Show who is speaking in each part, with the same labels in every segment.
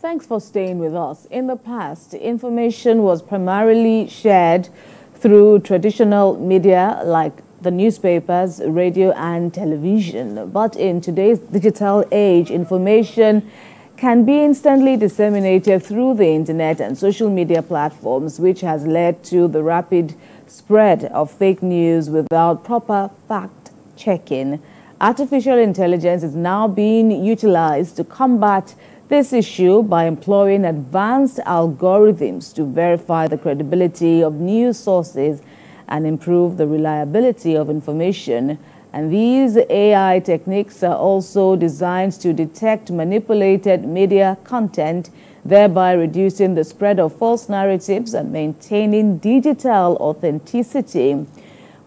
Speaker 1: Thanks for staying with us. In the past, information was primarily shared through traditional media like the newspapers, radio, and television. But in today's digital age, information can be instantly disseminated through the internet and social media platforms, which has led to the rapid spread of fake news without proper fact checking. Artificial intelligence is now being utilized to combat this issue by employing advanced algorithms to verify the credibility of news sources and improve the reliability of information. And these AI techniques are also designed to detect manipulated media content, thereby reducing the spread of false narratives and maintaining digital authenticity.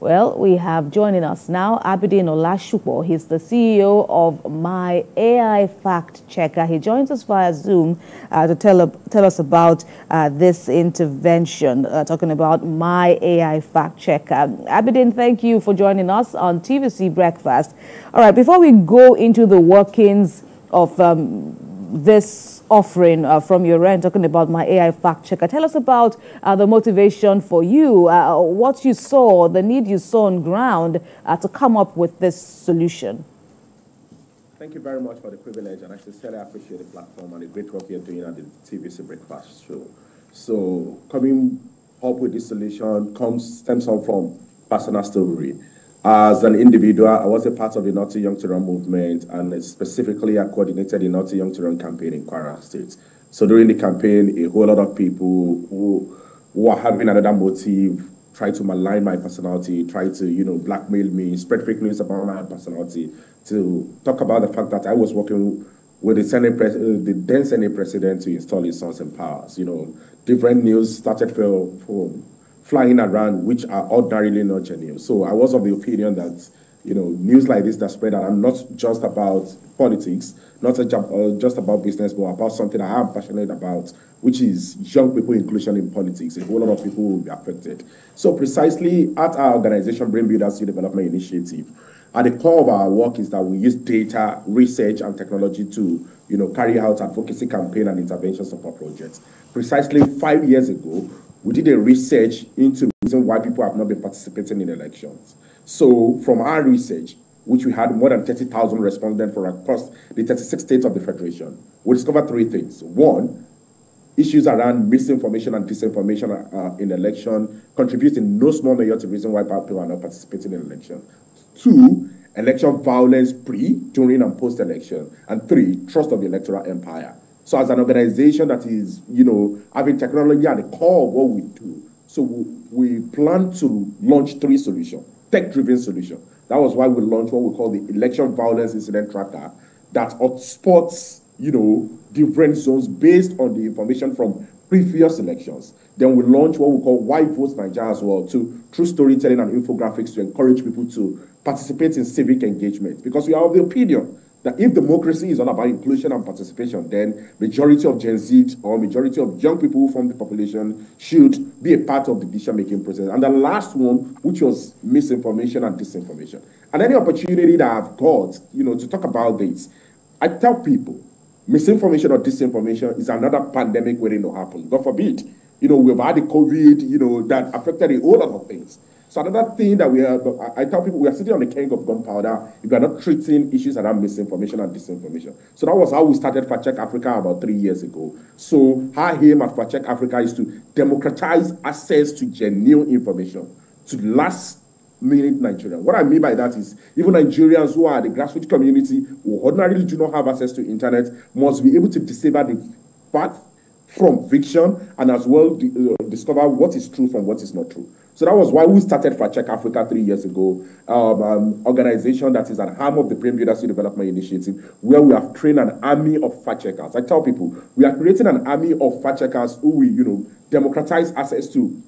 Speaker 1: Well, we have joining us now Abideen Olasupo. He's the CEO of My AI Fact Checker. He joins us via Zoom uh, to tell, tell us about uh, this intervention, uh, talking about My AI Fact Checker. Abidin, thank you for joining us on TVC Breakfast. All right, before we go into the workings of um, this offering uh, from your end, talking about my AI fact checker. Tell us about uh, the motivation for you, uh, what you saw, the need you saw on ground uh, to come up with this solution.
Speaker 2: Thank you very much for the privilege, and I sincerely appreciate the platform and the great work you're doing at the TVC Breakfast Show. So, coming up with this solution comes stems from personal story. As an individual, I was a part of the Too Young to Run movement, and specifically, I coordinated the Too Young to Run campaign in Kwara State. So during the campaign, a whole lot of people who, are having another motive try to malign my personality, try to, you know, blackmail me, spread fake news about my personality, to talk about the fact that I was working with the, Senate pres- uh, the then Senate president to install his sons in powers. You know, different news started for, for flying around, which are ordinarily not genuine. So I was of the opinion that, you know, news like this that spread I'm not just about politics, not uh, just about business, but about something I am passionate about, which is young people inclusion in politics. A whole lot of people will be affected. So precisely at our organization, Brain Builders Development Initiative, at the core of our work is that we use data, research, and technology to, you know, carry out advocacy campaign and intervention support projects. Precisely five years ago, we did a research into the reason why people have not been participating in elections. So from our research, which we had more than 30,000 respondents from across the 36 states of the Federation, we discovered three things. One, issues around misinformation and disinformation uh, in election contribute in no small measure to the reason why people are not participating in election. Two, election violence pre, during, and post-election. And three, trust of the electoral empire. So as an organization that is, you know, having technology at the core of what we do, so we, plan to launch three solutions, tech-driven solution. That was why we launched what we call the Election Violence Incident Tracker that spots, you know, different zones based on the information from previous elections. Then we launched what we call Why Vote Nigeria as well, to through storytelling and infographics to encourage people to participate in civic engagement. Because we are of the opinion that if democracy is all about inclusion and participation, then majority of Gen Z or majority of young people who form the population should be a part of the decision-making process. And the last one, which was misinformation and disinformation. And any opportunity that I've got, you know, to talk about this, I tell people, misinformation or disinformation is another pandemic waiting to happen. God forbid. You know, we've had the COVID, you know, that affected a whole lot of things. So another thing that we are, I tell people, we are sitting on the keg of gunpowder if we are not treating issues around misinformation and disinformation. So that was how we started Fact Check Africa about three years ago. So our aim at Fact Check Africa is to democratize access to genuine information to last minute Nigeria. What I mean by that is even Nigerians who are the grassroots community who ordinarily do not have access to internet must be able to decipher the fact from fiction and as well uh, discover what is true from what is not true. So that was why we started Check Africa three years ago, um, um, organization that is an arm of the Brain Builders Development Initiative, where we have trained an army of fact checkers. I tell people we are creating an army of fact checkers who will, you know, democratize access to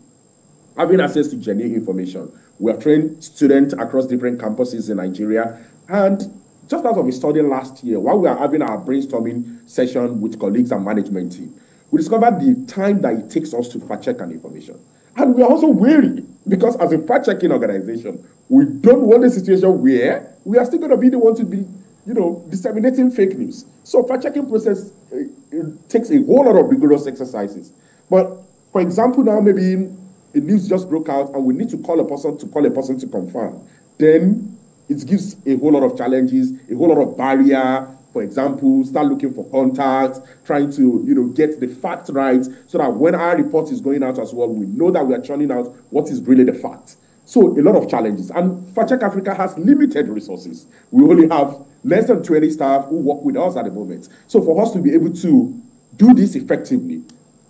Speaker 2: having access to genuine information. We have trained students across different campuses in Nigeria, and just out of a study last year, while we are having our brainstorming session with colleagues and management team, we discovered the time that it takes us to fact check an information. And we are also wary because, as a fact checking organization, we don't want a situation where we are still going to be the ones to be you know, disseminating fake news. So fact-checking process uh, takes a whole lot of rigorous exercises. But for example, now maybe a news just broke out and we need to call a person to call a person to confirm. Then it gives a whole lot of challenges, a whole lot of barrier. For example, start looking for contacts, trying to you know get the facts right, so that when our report is going out as well, we know that we are churning out what is really the fact. So a lot of challenges. And FactCheck Africa has limited resources. We only have less than 20 staff who work with us at the moment. So for us to be able to do this effectively,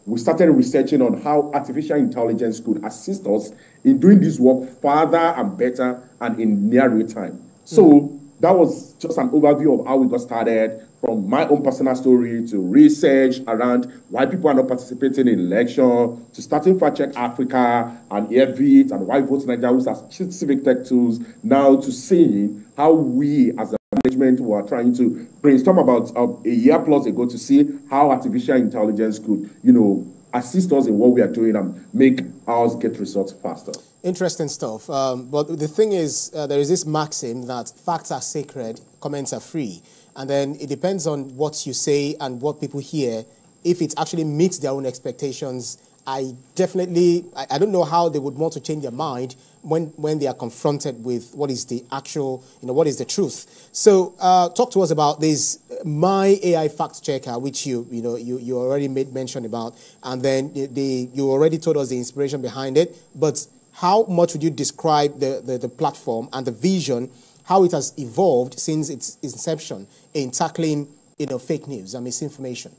Speaker 2: we started researching on how artificial intelligence could assist us in doing this work further and better and in near real time. So mm-hmm. That was just an overview of how we got started from my own personal story to research around why people are not participating in election to starting Fact Check Africa and AirVit and why Vote Nigeria as civic tech tools now to seeing how we as a management were trying to brainstorm about uh, a year plus ago to see how artificial intelligence could, you know, assist us in what we are doing and make ours get results faster.
Speaker 3: Interesting stuff. Um, but the thing is, uh, there is this maxim that facts are sacred, comments are free. And then it depends on what you say and what people hear. If it actually meets their own expectations, I definitely, I, I don't know how they would want to change their mind when, when they are confronted with what is the actual, you know, what is the truth. So uh, talk to us about this My AI Fact Checker, which you, you know, you, you already made mention about, and then the, you already told us the inspiration behind it, but how much would you describe the, the, the platform and the vision, how it has evolved since its inception in tackling, you know, fake news and misinformation?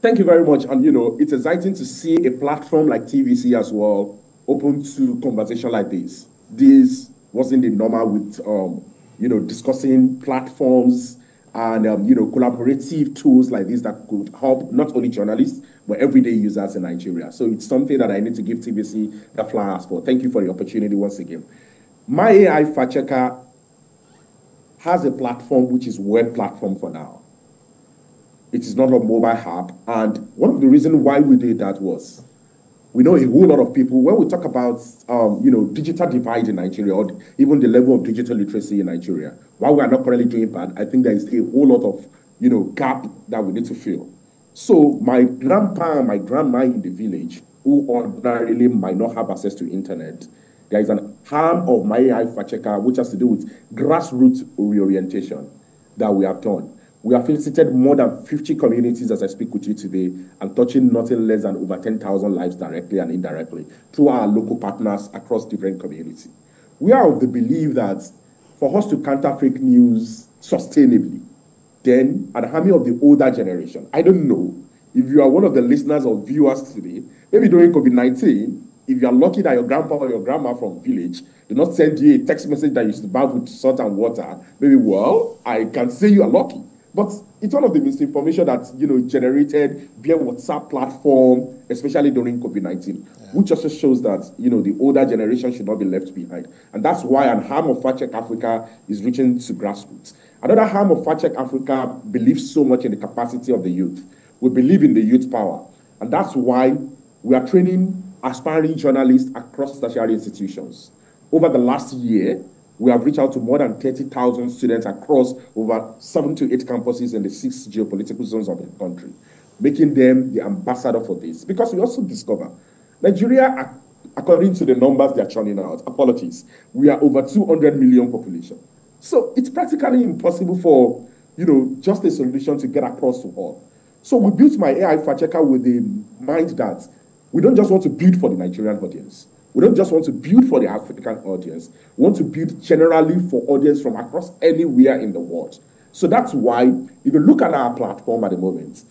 Speaker 2: Thank you very much. And, you know, it's exciting to see a platform like TVC as well open to conversation like this. This wasn't the normal with, um, you know, discussing platforms and, um, you know, collaborative tools like this that could help not only journalists, but everyday users in Nigeria. So it's something that I need to give TVC the flowers for. Thank you for the opportunity once again. My AI fact checker has a platform which is web platform for now. It is not a mobile app. And one of the reasons why we did that was we know a whole lot of people, when we talk about, um, you know, digital divide in Nigeria or even the level of digital literacy in Nigeria, while we are not currently doing bad, I think there is a whole lot of, you know, gap that we need to fill. So my grandpa and my grandma in the village, who ordinarily might not have access to internet, there is an arm of my AI fact checker which has to do with grassroots reorientation that we have done. We have visited more than 50 communities as I speak with you today and touching nothing less than over 10,000 lives directly and indirectly through our local partners across different communities. We are of the belief that for us to counter fake news sustainably, then an army of the older generation, I don't know if you are one of the listeners or viewers today, maybe during COVID 19, if you are lucky that your grandpa or your grandma from village do not send you a text message that you should bath with salt and water, maybe, well, I can say you are lucky. But it's one of the misinformation that you know generated via WhatsApp platform, especially during COVID-19, yeah. which also shows that you know the older generation should not be left behind. And that's why an arm of Fact Check Africa is reaching to grassroots. Another arm of Fact Check Africa believes so much in the capacity of the youth. We believe in the youth power. And that's why we are training aspiring journalists across tertiary institutions. Over the last year, we have reached out to more than 30,000 students across over seven to eight campuses in the six geopolitical zones of the country, making them the ambassador for this. Because we also discover Nigeria, according to the numbers they are churning out, apologies, we are over 200 million population. So it's practically impossible for, you know, just a solution to get across to all. So we built my AI fact checker with the mind that we don't just want to build for the Nigerian audience. We don't just want to build for the African audience. We want to build generally for audience from across anywhere in the world. So that's why, if you look at our platform at the moment,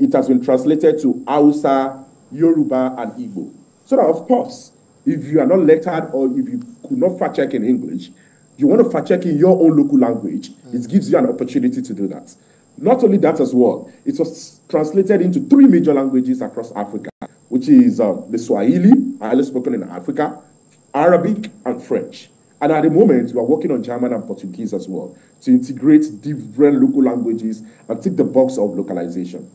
Speaker 2: it has been translated to Hausa, Yoruba, and Igbo. So that, of course, if you are not lettered or if you could not fact check in English, you want to fact check in your own local language, mm. it gives you an opportunity to do that. Not only that as well, it was translated into three major languages across Africa which is uh, the Swahili, highly spoken in Africa, Arabic, and French. And at the moment, we are working on German and Portuguese as well to integrate different local languages and tick the box of localization.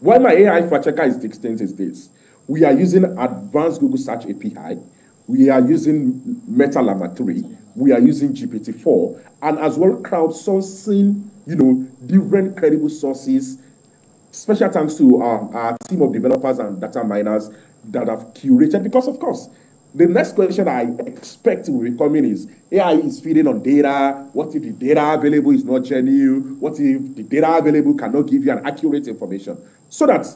Speaker 2: Why my AI fact checker is distinct is this. We are using advanced Google Search API. We are using Meta Llama 3, we are using GPT-4 and as well crowdsourcing, you know, different credible sources. Special thanks to our, our team of developers and data miners that have curated, because of course, the next question I expect will be coming is AI is feeding on data. What if the data available is not genuine? What if the data available cannot give you an accurate information? So that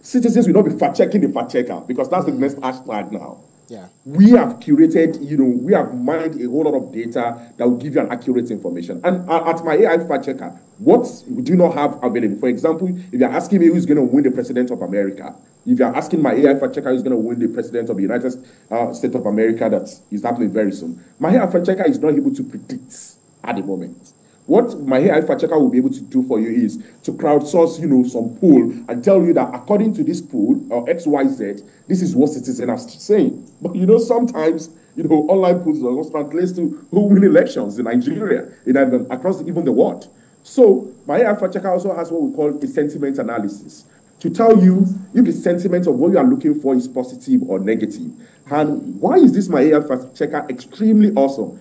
Speaker 2: citizens will not be fact checking the fact checker because that's the next hashtag now.
Speaker 3: Yeah.
Speaker 2: We have curated, you know, we have mined a whole lot of data that will give you an accurate information. And at my AI fact checker, what do you not have available? For example, if you're asking me who's going to win the president of America, if you're asking my AI fact checker who's going to win the president of the United uh, States of America that is happening very soon, my AI fact checker is not able to predict at the moment. What my fact checker will be able to do for you is to crowdsource, you know, some pool and tell you that according to this pool uh, or XYZ, this is what citizens are saying. But you know, sometimes you know, online polls are also translates to who win elections in Nigeria, in um, across even the world. So my fact checker also has what we call a sentiment analysis to tell you if the sentiment of what you are looking for is positive or negative. And why is this my fact checker extremely awesome?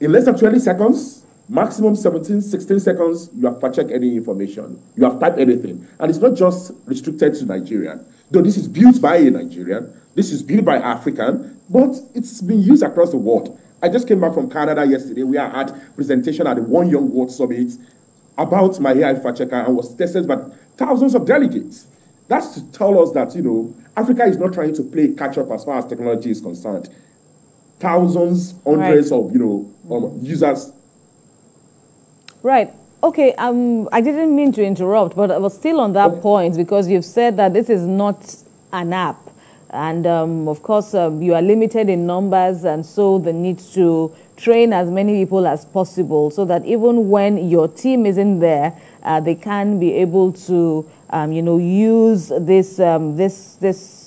Speaker 2: In less than 20 seconds, Maximum 17, 16 seconds, you have fact checked any information. You have typed anything. And it's not just restricted to Nigerian. Though this is built by a Nigerian, this is built by African, but it's been used across the world. I just came back from Canada yesterday. We are at presentation at the One Young World Summit about my AI fact checker and was tested by thousands of delegates. That's to tell us that, you know, Africa is not trying to play catch up as far as technology is concerned. Thousands, hundreds right. of, you know, um, users
Speaker 1: Right. Okay, um, I didn't mean to interrupt, but I was still on that point because you've said that this is not an app. And um, of course, um, you are limited in numbers, and so the need to train as many people as possible so that even when your team isn't there, uh, they can be able to, um, you know, use this, um, this, this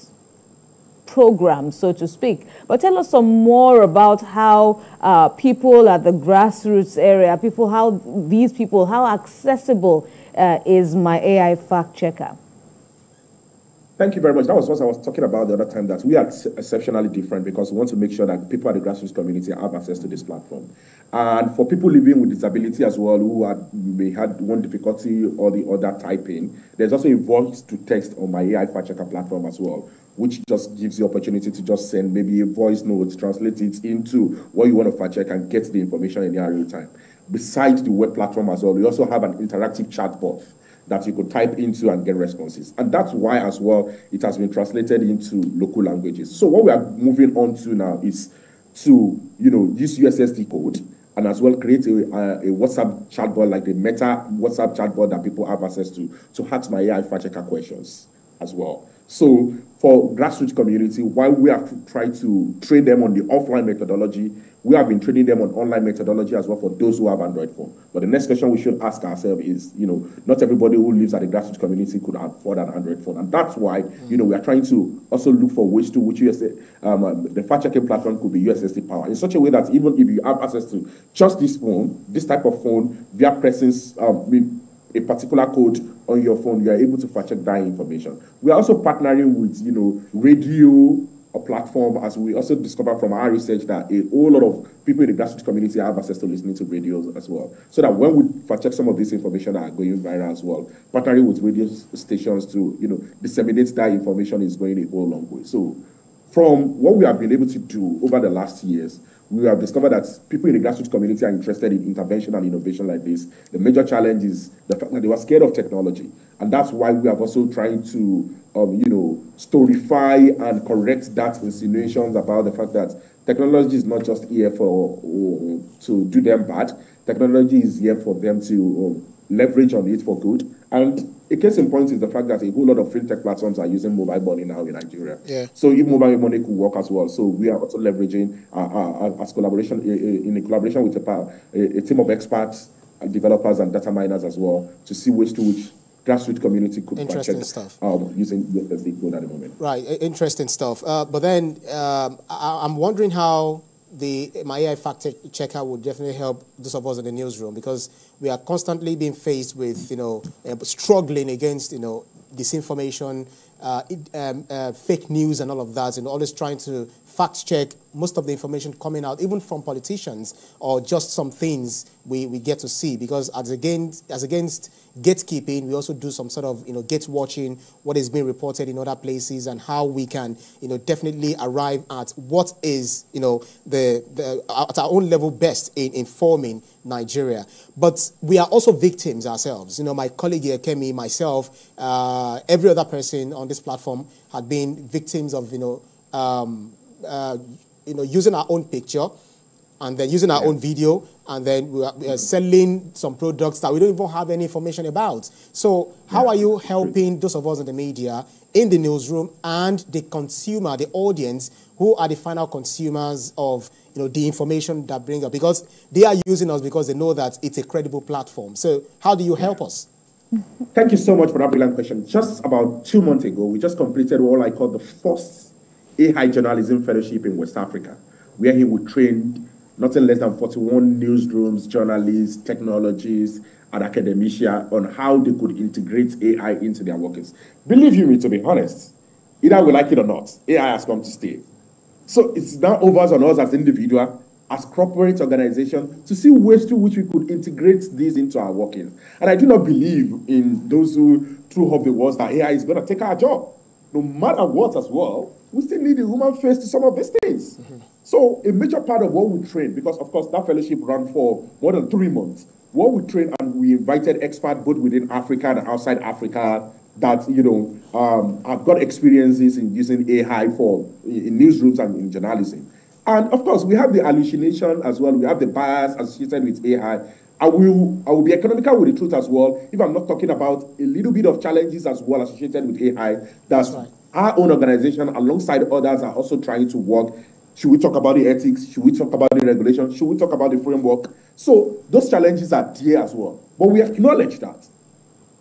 Speaker 1: program, so to speak. But tell us some more about how uh, people at the grassroots area, people, how these people, how accessible uh, is my AI fact checker?
Speaker 2: Thank you very much. That was what I was talking about the other time, that we are exceptionally different because we want to make sure that people at the grassroots community have access to this platform. And for people living with disability as well, who had, may had one difficulty or the other typing, there's also a voice to text on my AI fact checker platform as well, which just gives you opportunity to just send maybe a voice note, translate it into what you want to fact check and get the information in real time. Besides the web platform as well, we also have an interactive chatbot that you could type into and get responses. And that's why as well it has been translated into local languages. So what we are moving on to now is to, you know, use USSD code and as well create a, a, WhatsApp chatbot like the Meta WhatsApp chatbot that people have access to to ask my AI fact checker questions as well. So for grassroots community, while we have tried to train them on the offline methodology, we have been training them on online methodology as well for those who have Android phone. But the next question we should ask ourselves is, you know, not everybody who lives at the grassroots community could afford an Android phone. And that's why, you know, we are trying to also look for ways to which USS, um, uh, the fact checking platform could be USSD power in such a way that even if you have access to just this phone, this type of phone, via pressing um, a particular code on your phone, you are able to fact check that information. We are also partnering with, you know, radio a platform as we also discovered from our research that a whole lot of people in the grassroots community have access to listening to radios as well. So that when we fact check some of this information that are going viral as well, partnering with radio stations to, you know, disseminate that information is going a whole long way. So from what we have been able to do over the last years, we have discovered that people in the grassroots community are interested in intervention and innovation like this. The major challenge is the fact that they were scared of technology. And that's why we have also trying to, um, you know, storify and correct that insinuations about the fact that technology is not just here for uh, to do them bad. Technology is here for them to uh, leverage on it for good. And a case in point is the fact that a whole lot of fintech platforms are using mobile money now in Nigeria.
Speaker 3: Yeah.
Speaker 2: So if mobile money could work as well, so we are also leveraging uh, uh, as collaboration in a collaboration with a, a, team of experts, developers, and data miners as well to see ways to which grassroots community could
Speaker 3: Interesting stuff.
Speaker 2: Um, using USSD code at the moment.
Speaker 3: Right, interesting stuff. Uh, but then um, I, I'm wondering how the my AI fact checker would definitely help those of us in the newsroom because we are constantly being faced with you know uh, struggling against you know disinformation, uh, um, uh, fake news, and all of that, and always trying to fact check most of the information coming out, even from politicians, or just some things we, we get to see. Because as against, as against gatekeeping, we also do some sort of you know gate watching, what is being reported in other places, and how we can you know definitely arrive at what is you know the, the at our own level best in informing Nigeria. But we are also victims ourselves. You know, my colleague here, Kemi, myself, uh, every other person on this platform had been victims of you know um, uh, you know using our own picture and then using our yeah. own video and then we are, we are, selling some products that we don't even have any information about. So how yeah. are you helping those of us in the media, in the newsroom, and the consumer, the audience, who are the final consumers of you know, the information that bring up? Because they are using us because they know that it's a credible platform. So how do you help us?
Speaker 2: Thank you so much for that brilliant question. Just about two months ago, we just completed what I call the first AI Journalism Fellowship in West Africa, where he would train nothing less than 41 newsrooms, journalists, technologists, and academia on how they could integrate AI into their workings. Believe you me, to be honest, either we like it or not, AI has come to stay. So it's now over on us as individual, as corporate organization, to see ways through which we could integrate these into our workings. And I do not believe in those who threw up the words that AI is going to take our job. No matter what as well, we still need a human face to some of these things. Mm-hmm. So a major part of what we train, because of course that fellowship ran for more than three months, what we train and we invited experts both within Africa and outside Africa that you know um, have got experiences in using AI for in newsrooms and in journalism. And of course, we have the hallucination as well. We have the bias associated with AI. I will, I will be economical with the truth as well. If I'm not talking about a little bit of challenges as well associated with AI, that's, that's right. our own organization alongside others are also trying to work should we talk about the ethics? Should we talk about the regulation? Should we talk about the framework? So those challenges are there as well. But we acknowledge that.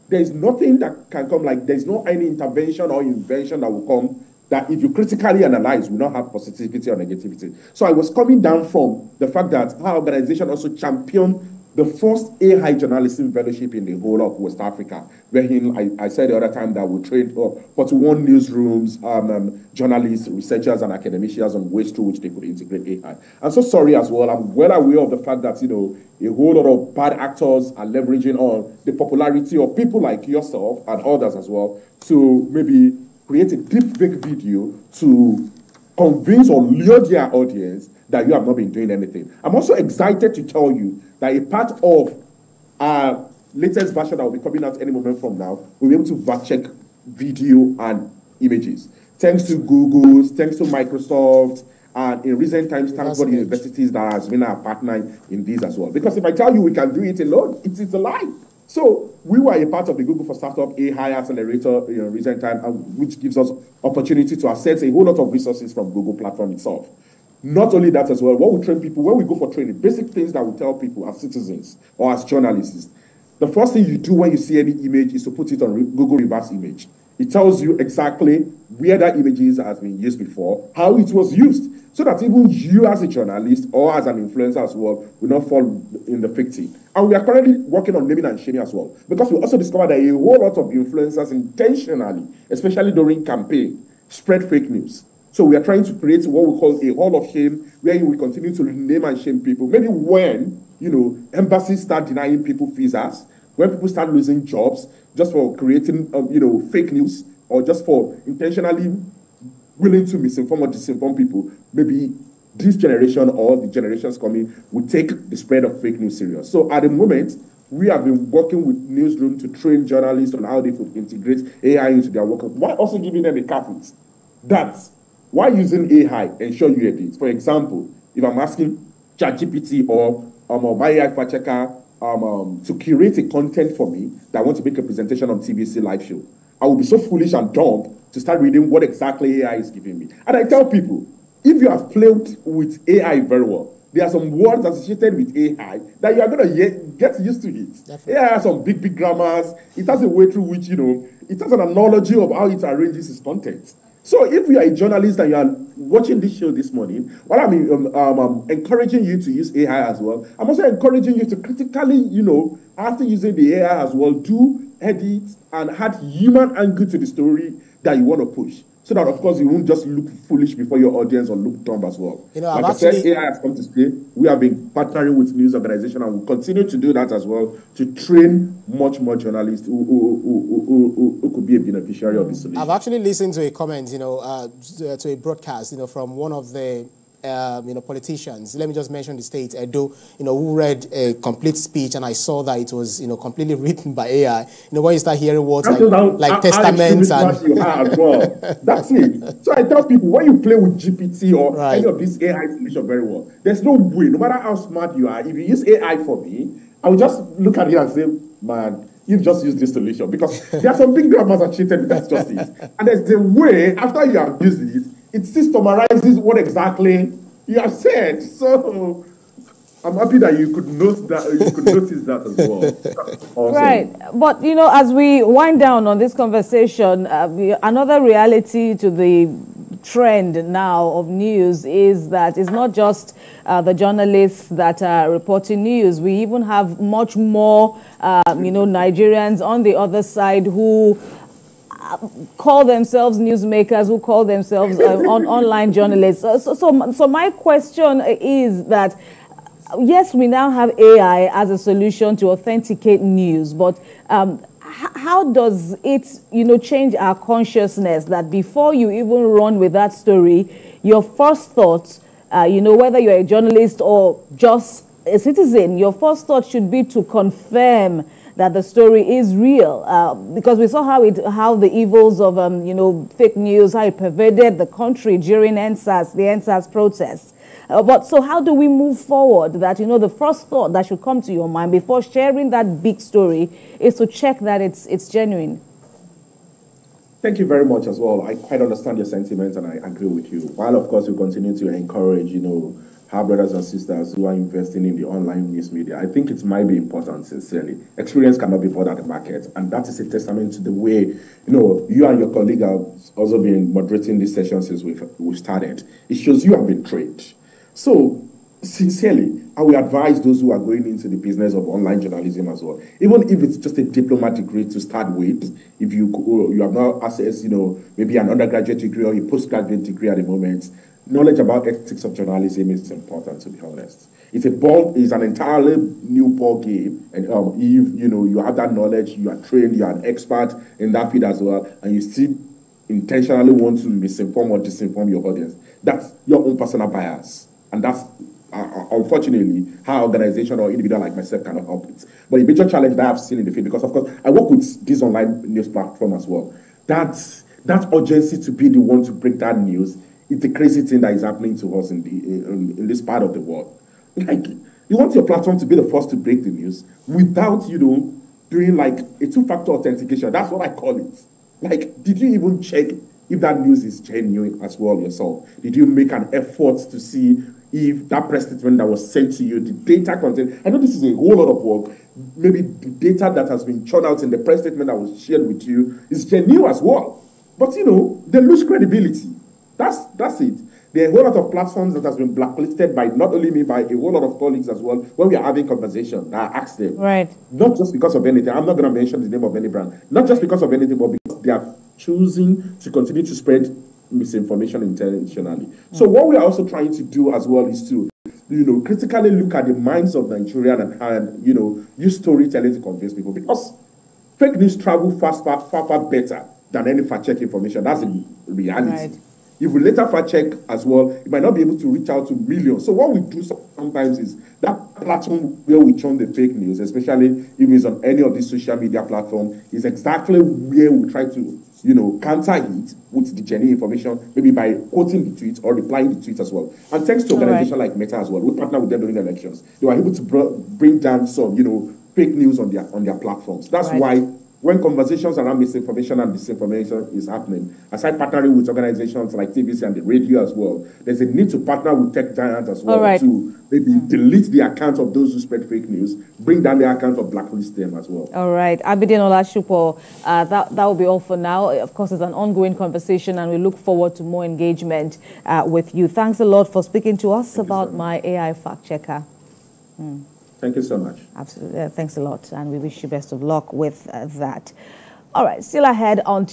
Speaker 2: There is nothing that can come like there's no any intervention or invention that will come that if you critically analyze will not have positivity or negativity. So I was coming down from the fact that our organization also championed the first AI journalism fellowship in the whole of West Africa, where I, I said the other time that we trained uh, 41 newsrooms, um, um, journalists, researchers, and academicians on ways through which they could integrate AI. I'm so sorry as well. I'm well aware of the fact that, you know, a whole lot of bad actors are leveraging on the popularity of people like yourself and others as well to maybe create a deep fake video to convince or lure their audience that you have not been doing anything. I'm also excited to tell you that a part of our latest version that will be coming out any moment from now, we'll be able to fact check video and images. Thanks to Google, thanks to Microsoft, and in recent times, thanks for the universities that has been our partner in this as well. Because if I tell you we can do it alone, it is a lie. So we were a part of the Google for Startup AI Accelerator in recent time, uh, which gives us opportunity to access a whole lot of resources from Google platform itself. Not only that as well, what we train people, when we go for training, basic things that we tell people as citizens or as journalists, the first thing you do when you see any image is to put it on Google Reverse Image. It tells you exactly where that image is has been used before, how it was used, so that even you as a journalist or as an influencer as well will not fall in the victim. And we are currently working on naming and shaming as well, because we also discovered that a whole lot of influencers intentionally, especially during campaign, spread fake news. So we are trying to create what we call a hall of shame, where we will continue to name and shame people. Maybe when you know embassies start denying people visas, when people start losing jobs just for creating um, you know fake news or just for intentionally willing to misinform or disinform people, maybe this generation or the generations coming will take the spread of fake news serious. So at the moment, we have been working with newsroom to train journalists on how they could integrate AI into their work, while also giving them a caveat that why using AI ensure you edit? For example, if I'm asking ChatGPT or um, or my AI fact checker um, um, to curate a content for me that I want to make a presentation on TVC live show, I will be so foolish and dumb to start reading what exactly AI is giving me. And I tell people, if you have played with AI very well, there are some words associated with AI that you are going to get used to it. Definitely. AI has some big, big grammars. It has a way through which, you know, it has an analogy of how it arranges its content. So if you are a journalist and you are watching this show this morning, while I'm um, um, um, encouraging you to use AI as well, I'm also encouraging you to critically, you know, after using the AI as well, do edit and add human angle to the story that you want to push. So that of course you won't just look foolish before your audience or look dumb as well.
Speaker 3: You know,
Speaker 2: like I said, AI has come to stay. We have been partnering with news organization and we'll continue to do that as well to train much more journalists who, who, who, who, could be a beneficiary of this solution.
Speaker 3: I've actually listened to a comment, you know, uh, to a broadcast, you know, from one of the, um, you know, politicians. Let me just mention the state, Edo, you know, who read a complete speech, and I saw that it was, you know, completely written by AI. You know, when you start hearing words
Speaker 2: That
Speaker 3: like,
Speaker 2: how,
Speaker 3: like
Speaker 2: how-
Speaker 3: testaments
Speaker 2: how
Speaker 3: and
Speaker 2: you are as well. That's it. So I tell people when you play with GPT or
Speaker 3: Right.
Speaker 2: any of these AI solution very well, there's no way, no matter how smart you are, if you use AI for me, I will just look at it and say, man, you've just used this solution because there are some big grammars are cheated, that's just it. And there's the way, after you have used it, it still summarizes what exactly you have said. So I'm happy that you could note that you could notice that as well. Awesome.
Speaker 1: Right. But, you know, as we wind down on this conversation, uh, another reality to the trend now of news is that it's not just uh, the journalists that are reporting news. We even have much more, um, you know, Nigerians on the other side who call themselves newsmakers who call themselves uh, on, online journalists. So, so, so, my question is that yes, we now have AI as a solution to authenticate news, but um, how does it, you know, change our consciousness that before you even run with that story, your first thought, uh, you know, whether you're a journalist or just a citizen, your first thought should be to confirm that the story is real uh, because we saw how it how the evils of um, you know fake news how it pervaded the country during EndSARS the EndSARS protests. Uh, but so how do we move forward that you know the first thought that should come to your mind before sharing that big story is to check that it's it's genuine.
Speaker 2: Thank you very much as well. I quite understand your sentiments and I agree with you. While of course we continue to encourage, you know, our brothers and sisters who are investing in the online news media, I think it might be important, sincerely. Experience cannot be bought at the market, and that is a testament to the way, you know, you and your colleague have also been moderating this session since we've, we started. It shows you have been trained. So, sincerely, I will advise those who are going into the business of online journalism as well. Even if it's just a diploma degree to start with, if you you have not access, you know, maybe an undergraduate degree or a postgraduate degree at the moment, knowledge about ethics of journalism is important. To be honest, it's a ball, it's an entirely new ball game, and um, if you know you have that knowledge, you are trained, you are an expert in that field as well, and you still intentionally want to misinform or disinform your audience, that's your own personal bias, and that's uh, unfortunately, how organization or individual like myself cannot help it. But a major challenge that I've seen in the field, because of course I work with this online news platform as well. That that urgency to be the one to break that news, it's a crazy thing that is happening to us in the in, in this part of the world. Like you want your platform to be the first to break the news without you know doing like a two-factor authentication. That's what I call it. Like, did you even check if that news is genuine as well yourself? Did you make an effort to see if that press statement that was sent to you, the data content, I know this is a whole lot of work. Maybe the data that has been churned out in the press statement that was shared with you is genuine as well. But you know, they lose credibility. That's that's it. There are a whole lot of platforms that has been blacklisted by not only me, by a whole lot of colleagues as well. When we are having conversation, I ask them,
Speaker 1: Right.
Speaker 2: not just because of anything. I'm not going to mention the name of any brand. Not just because of anything, but because they are choosing to continue to spread misinformation intentionally. So hmm. what we are also trying to do as well is to, you know, critically look at the minds of Nigerian and, and you know, use storytelling to convince people because fake news travel fast, far, far, far better than any fact check information. That's the reality.
Speaker 1: Right.
Speaker 2: If we later fact check as well, it might not be able to reach out to millions. So what we do sometimes is that platform where we churn the fake news, especially if it's on any of these social media platform, is exactly where we try to, you know, counter it with the genuine information, maybe by quoting the tweet or replying the tweet as well. And thanks to
Speaker 1: All right.
Speaker 2: organizations like Meta as well, we partner with them during the elections. They were able to br- bring down some, you know, fake news on their on their platforms. That's
Speaker 1: Right.
Speaker 2: why when conversations around misinformation and disinformation is happening, aside partnering with organizations like TVC and the radio as well, there's a need to partner with tech giants as well
Speaker 1: right.
Speaker 2: to maybe delete the accounts of those who spread fake news, bring down the accounts of blacklist them as well.
Speaker 1: All right, Abideen Olasupo, uh, that, that will be all for now. Of course, it's an ongoing conversation, and we look forward to more engagement uh, with you. Thanks a lot for speaking to us
Speaker 2: Thank
Speaker 1: about
Speaker 2: so
Speaker 1: my AI fact checker.
Speaker 2: Thank you so much.
Speaker 1: Absolutely. Uh, thanks a lot, and we wish you best of luck with uh, that. All right, still ahead on.